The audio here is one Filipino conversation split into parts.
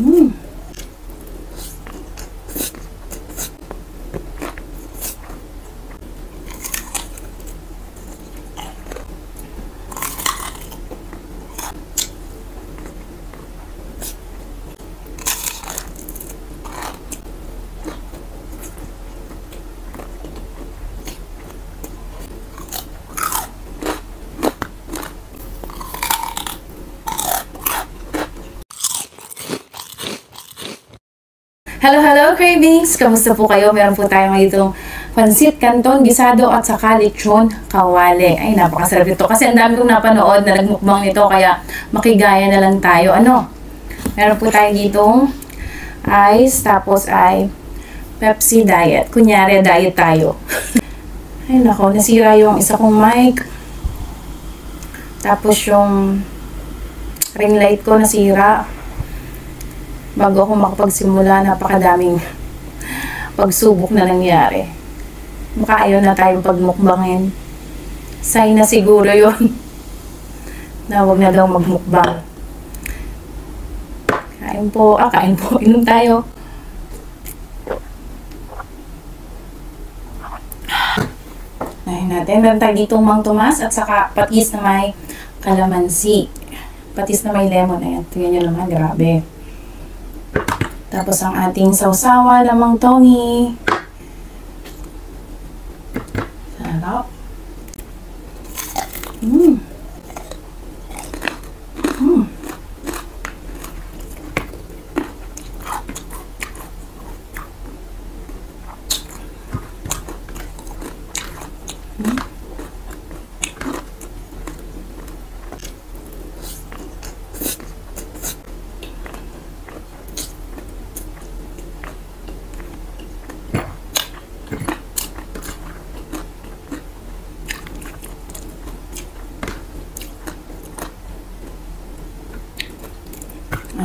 Mm. Hello, hello, cravings! Kamusta po kayo? Meron po tayo itong pansit canton, gisado at saka lechon kawale. Ay, napakasarap ito. Kasi ang dami kong napanood na nagmukbang nito, kaya makigaya na lang tayo. Ano? Meron po tayo ditong ice, tapos ay Pepsi diet. Kunyari, diet tayo. ay, nako, nasira yung isa kong mic. Tapos yung ring light ko nasira bago ako makapagsimula, napakadaming pagsubok na nangyari. Baka ayaw na tayong pagmukbangin. Sign na siguro yon na huwag na daw magmukbang. Kain po, ah, kain po, inom tayo. Ayun natin, dito Mang Tomas at saka patis na may kalamansi. Patis na may lemon. Ayan, tingnan nyo naman, grabe. Tapos ang ating sausawa lamang tongi. Sarap. Mm. Mm.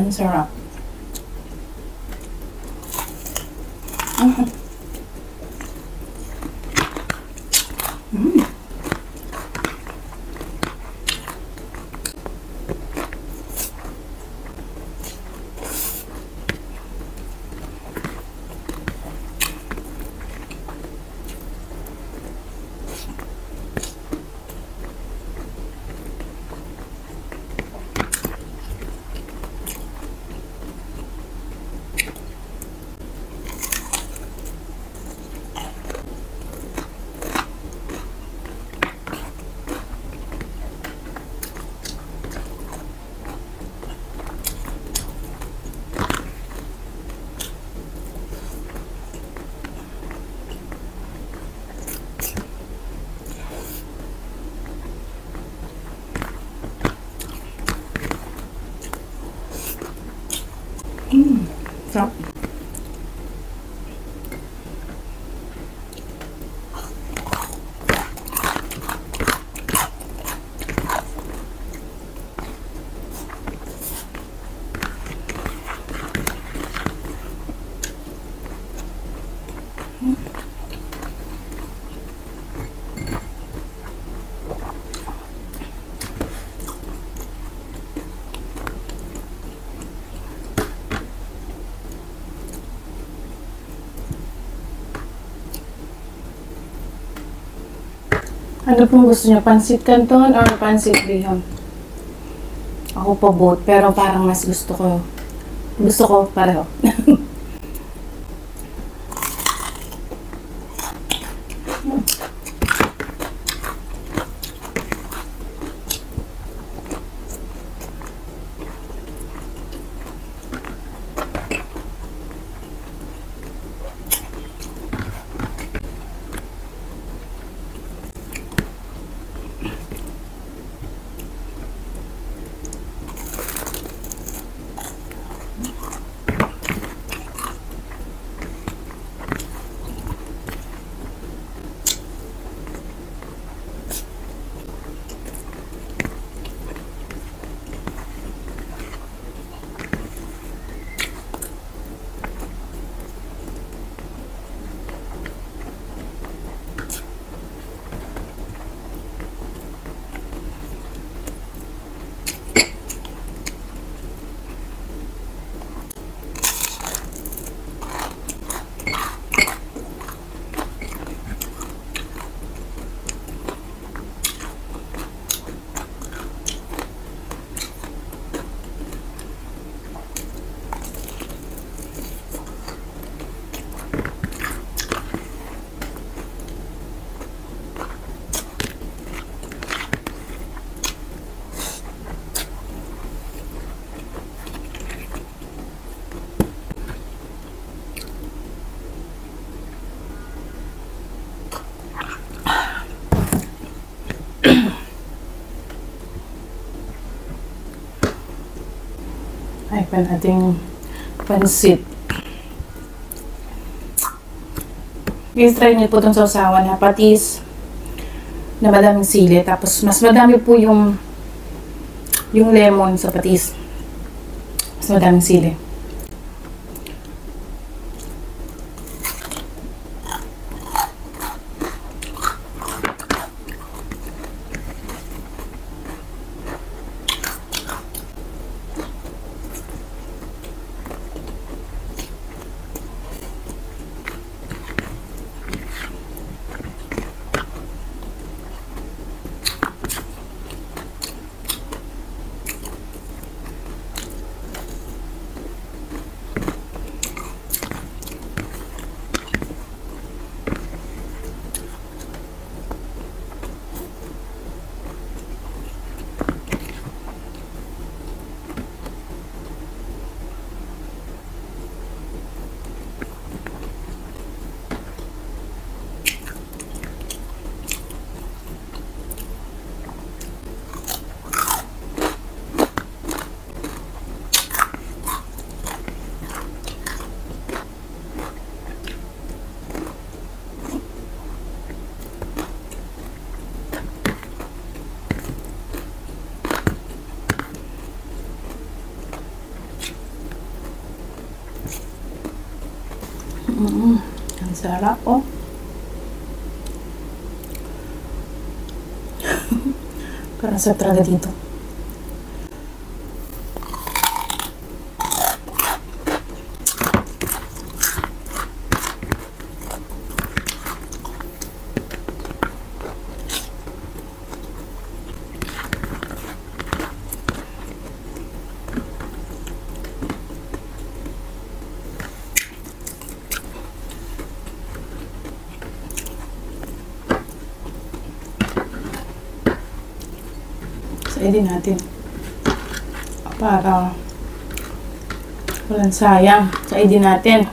Ang sarap. Mm. Sarap. Ano pong gusto niyo? Pansit canton or pansit bihon? Ako po both, pero parang mas gusto ko. Gusto ko pareho. Ay, pa nating pansit. Please try niyo po itong sausawan na patis na madaming sili. Tapos, mas madami po yung yung lemon sa patis. Mas madaming sili. Mm, ang sarap oh. Parang sarap talaga dito. Saidin natin. Para walang sayang. Saidin natin.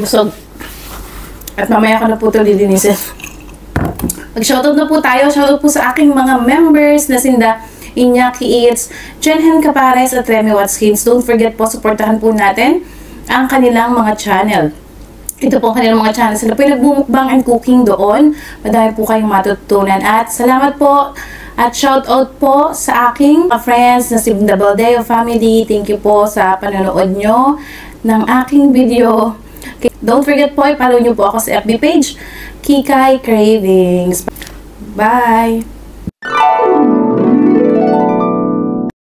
Busog. At mamaya ko na po ito lilinisin. Mag-shoutout na po tayo. Shoutout po sa aking mga members na sinda Iñaki Eats, Chenhen Capares at Remy Watkins. Don't forget po, supportahan po natin ang kanilang mga channel. Ito po ang kanilang mga channel. Sila po yung nagbumukbang and cooking doon. Madami po kayong matutunan. At salamat po at shout out po sa aking friends na si Baldeo family. Thank you po sa panonood nyo ng aking video. Don't forget po, i-follow nyo po ako sa FB page, Kikay Cravings. Bye!